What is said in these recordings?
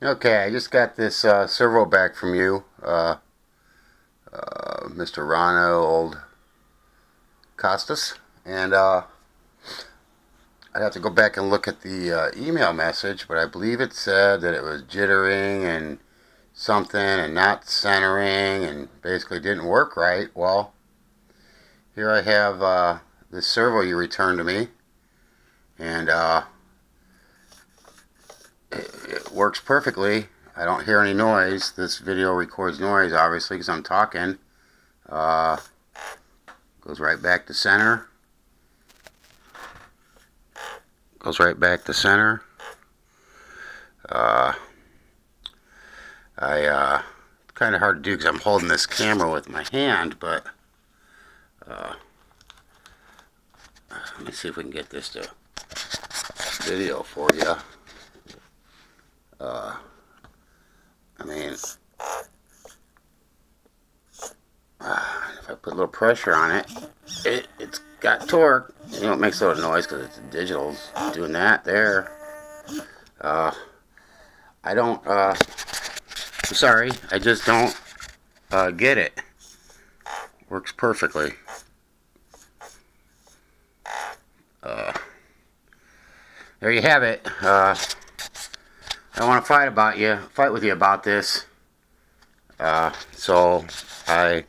Okay, I just got this uh, servo back from you, uh, uh, Mr. Ronald Costas, and uh, I'd have to go back and look at the uh, email message, but I believe it said that it was jittering and something and not centering and basically didn't work right. Well, here I have uh, this servo you returned to me, and works perfectly. I don't hear any noise. This video records noise, obviously, because I'm talking. Uh, goes right back to center. Goes right back to center. Uh, I, uh, kind of hard to do because I'm holding this camera with my hand, but, uh, let me see if we can get this to video for you. Uh, I mean, uh, if I put a little pressure on it, it it's got torque. You know, it makes a little noise because it's digital. Doing that there. Uh, I don't, uh, I'm sorry, I just don't, uh, get it. Works perfectly. Uh, there you have it. Uh, I want to fight about you, fight with you about this. Uh, so I,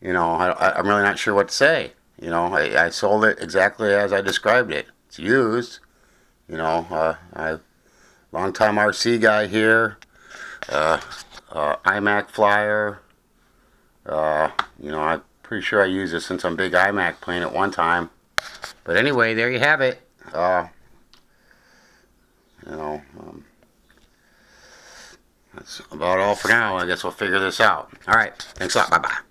you know, I, I'm really not sure what to say. You know, I, I sold it exactly as I described it. It's used. You know, uh, I, long time RC guy here. Uh, uh, IMAC flyer. Uh, you know, I'm pretty sure I used it since I'm big IMAC playing at one time. But anyway, there you have it. Uh, you know. Um, that's about all for now. I guess we'll figure this out. All right. Thanks a lot. Bye-bye.